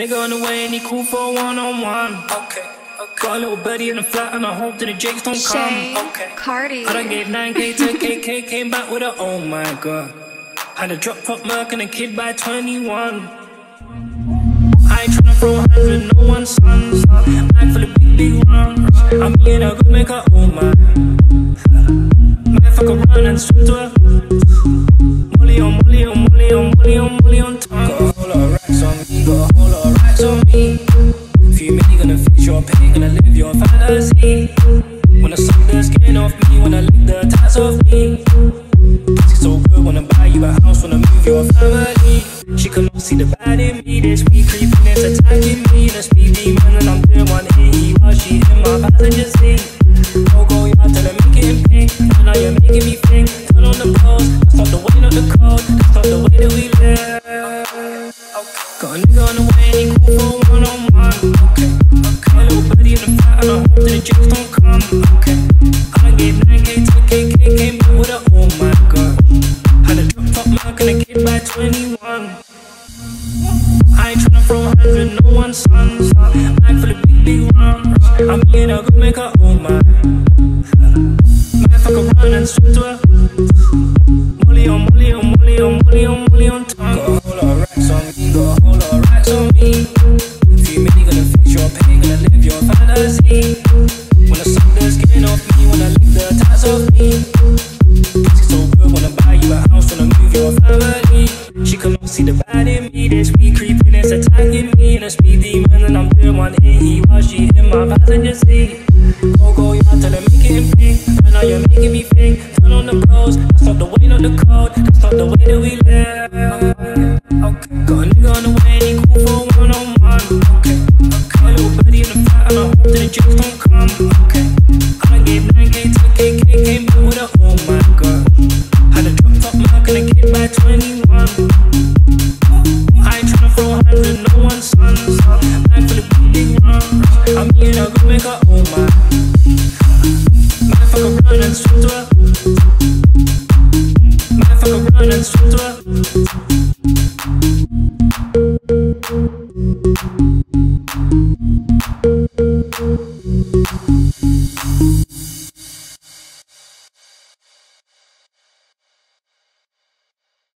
Nigga on the way and he cool for a one on one. Okay. okay. Got a little buddy in the flat and I hope that the jakes don't Shay, come. Okay. Cardi. I done gave 9k to KK, came back with a oh my god. Had a drop top Merc and a kid by 21. I ain't tryna throw hands with no one's sons. Bag full of big, big rounds. I'm being a good maker, oh my. Might fuck around and swim to her. Your fantasy. I suck the skin off me, I lick the tats off me. Pussy so good, wanna buy you a house, wanna move your family. She can all see the bad in me, this creeping, it's attacking me. The speed demon, and I'm doing 180 while she in my passenger seat. Go go, yeah, tell her make it in pink, and now you're making me think. Turn on the pose, that's not the way, not the code, that's not the way that we live. Kid by 21. I ain't tryna throw hands with no one's sons. Bag full of big, big rounds. I'm being a good maker, oh my. Might fuck and swim to. Molly on, molly on, molly on, molly on, molly on tongue. 180 while she in my passenger seat. Go go, yeah, tell her make it in pink. Right now you're making me think. Turn on the bros, that's not the way, not the code. That's not the way that we live. Okay, got a nigga on the way, and he cool for one on one. Okay, okay. A little buddy in the flat, and I hope that the jokes don't come. Okay, I gave 9k to KK, came back with a oh my god. Had a drop top Merc and a kid by 21. I'm me and make our own mind Mind fuck around and swim to her Mind